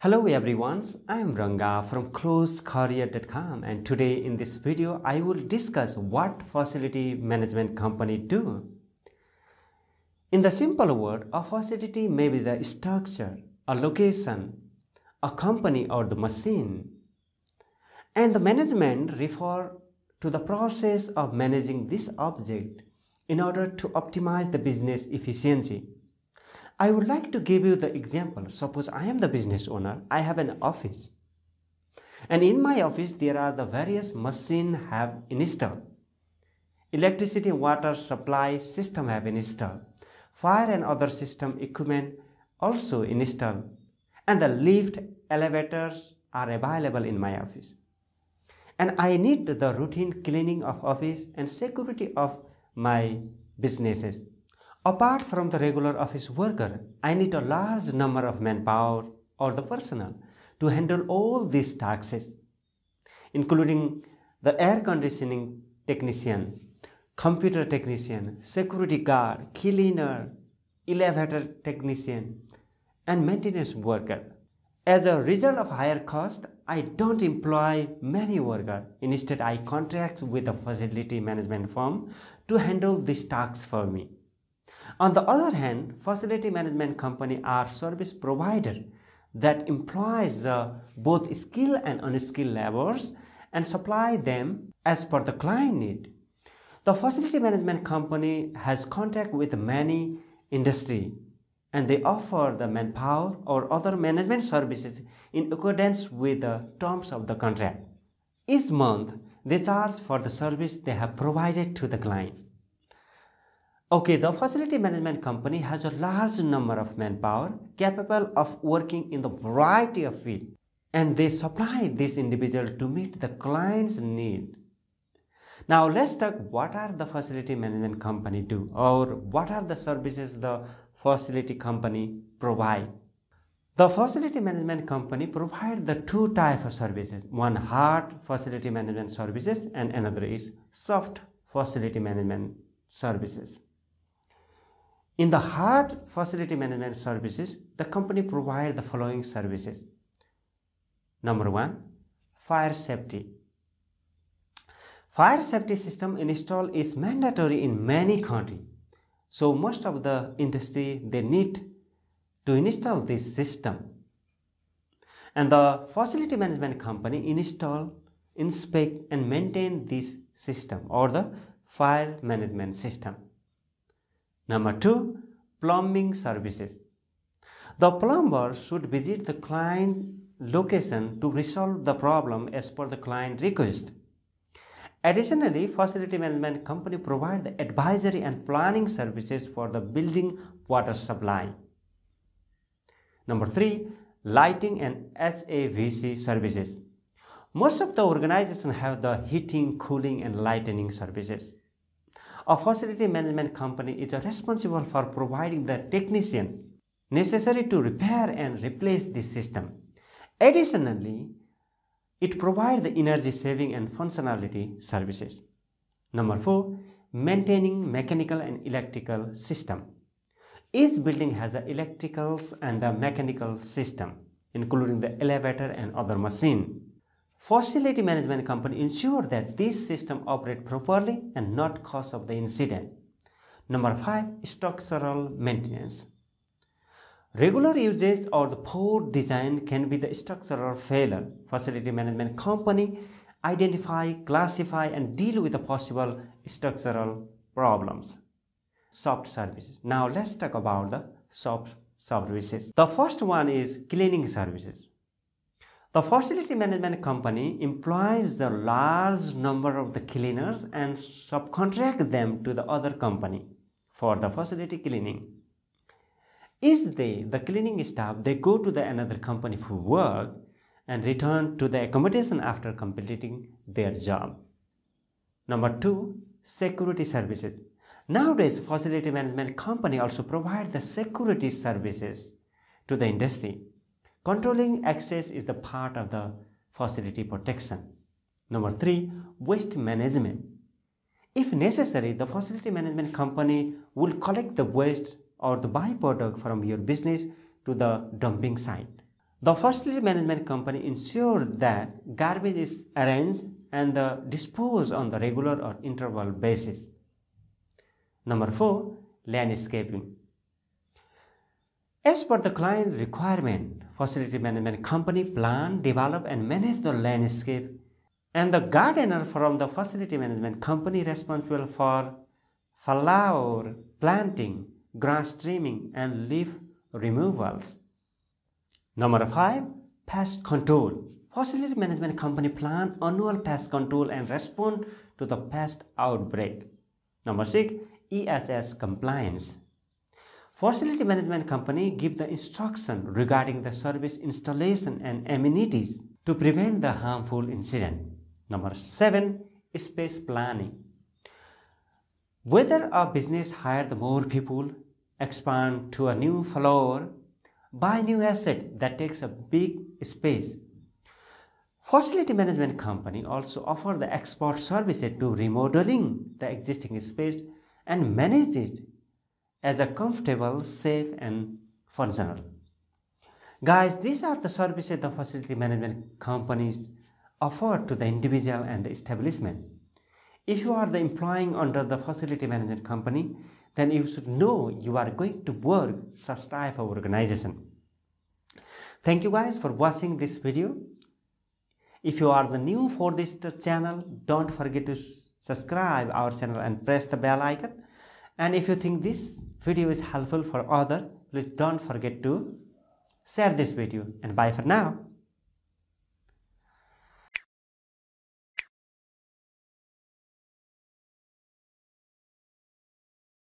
Hello everyone, I am Ranga from closecareer.com and today in this video I will discuss what facility management company do. In the simple word, a facility may be the structure, a location, a company or the machine. And the management refer to the process of managing this object in order to optimize the business efficiency. I would like to give you the example. Suppose I am the business owner, I have an office. And in my office, there are the various machine have installed. Electricity, water supply system have installed. Fire and other system equipment also installed. And the lift, elevators are available in my office. And I need the routine cleaning of office and security of my businesses. Apart from the regular office worker, I need a large number of manpower or the personnel to handle all these tasks, including the air conditioning technician, computer technician, security guard, cleaner, elevator technician, and maintenance worker. As a result of higher cost, I don't employ many workers. Instead, I contract with a facility management firm to handle these tasks for me. On the other hand, facility management company are service provider that employs the both skilled and unskilled laborers and supply them as per the client need. The facility management company has contact with many industry and they offer the manpower or other management services in accordance with the terms of the contract. Each month, they charge for the service they have provided to the client. Okay, the facility management company has a large number of manpower capable of working in the variety of field and they supply this individual to meet the client's need. Now let's talk what are the facility management company do or what are the services the facility company provide. The facility management company provide the two type of services. One hard facility management services and another is soft facility management services. In the hard facility management services, the company provides the following services. Number one, fire safety. Fire safety system install is mandatory in many countries. So most of the industry, they need to install this system. And the facility management company install, inspect and maintain this system or the fire management system. Number two, plumbing services. The plumber should visit the client location to resolve the problem as per the client request. Additionally, facility management company provide the advisory and planning services for the building water supply. Number three, lighting and HVAC services. Most of the organizations have the heating, cooling and lighting services. A facility management company is responsible for providing the technician necessary to repair and replace this system. Additionally, it provides the energy saving and functionality services. Number 4. Maintaining mechanical and electrical system. Each building has an electricals and a mechanical system, including the elevator and other machine. Facility management company ensure that this system operate properly and not cause of the incident. Number 5. Structural maintenance. Regular usage or the poor design can be the structural failure. Facility management company identify, classify and deal with the possible structural problems. Soft services. Now let's talk about the soft services. The first one is cleaning services. The facility management company employs the large number of the cleaners and subcontract them to the other company for the facility cleaning. Is they, the cleaning staff, they go to the another company for work and return to the accommodation after completing their job. Number two, security services. Nowadays, facility management company also provide the security services to the industry. Controlling access is the part of the facility protection. Number three, waste management. If necessary, the facility management company will collect the waste or the byproduct from your business to the dumping site. The facility management company ensures that garbage is arranged and disposed on the regular or interval basis. Number 4. Landscaping. As per the client requirement, facility management company plan, develop and manage the landscape and the gardener from the facility management company responsible for flower planting, grass trimming and leaf removals. Number 5. Pest control. Facility management company plan annual pest control and respond to the pest outbreak. Number 6. ESS compliance. Facility management company give the instruction regarding the service installation and amenities to prevent the harmful incident. Number 7. Space planning. Whether a business hire the more people, expand to a new floor, buy new asset that takes a big space. Facility management company also offer the export services to remodeling the existing space and manage it as a comfortable, safe and functional. Guys, these are the services the facility management companies offer to the individual and the establishment. If you are the employing under the facility management company, then you should know you are going to work such type of organization. Thank you guys for watching this video. If you are the new for this channel, don't forget to subscribe our channel and press the bell icon. And if you think this video is helpful for other, please don't forget to share this video and bye for now.